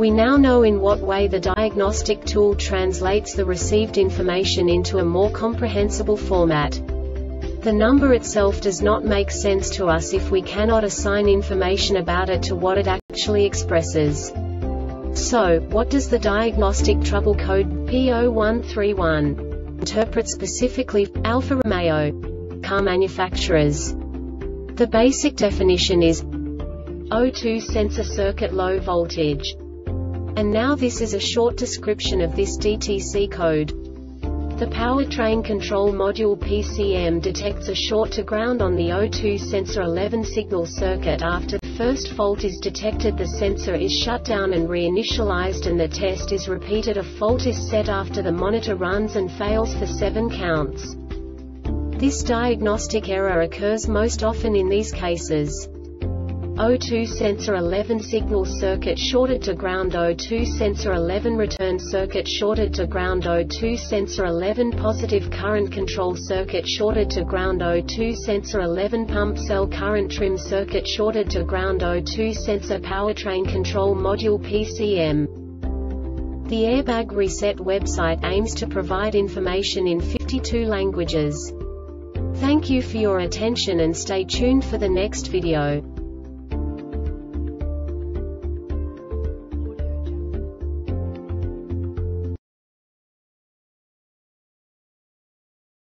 We now know in what way the diagnostic tool translates the received information into a more comprehensible format. The number itself does not make sense to us if we cannot assign information about it to what it actually expresses. So, what does the diagnostic trouble code P0131 interpret specifically Alfa Romeo car manufacturers? The basic definition is O2 sensor circuit low voltage. And now this is a short description of this DTC code. The powertrain control module PCM detects a short to ground on the O2 sensor 11 signal circuit after the first fault is detected the sensor is shut down and reinitialized and the test is repeated a fault is set after the monitor runs and fails for 7 counts. This diagnostic error occurs most often in these cases. O2 sensor 11 signal circuit shorted to ground O2 sensor 11 return circuit shorted to ground O2 sensor 11 positive current control circuit shorted to ground O2 sensor 11 pump cell current trim circuit shorted to ground O2 sensor powertrain control module PCM. The Airbag Reset website aims to provide information in 52 languages. Thank you for your attention and stay tuned for the next video.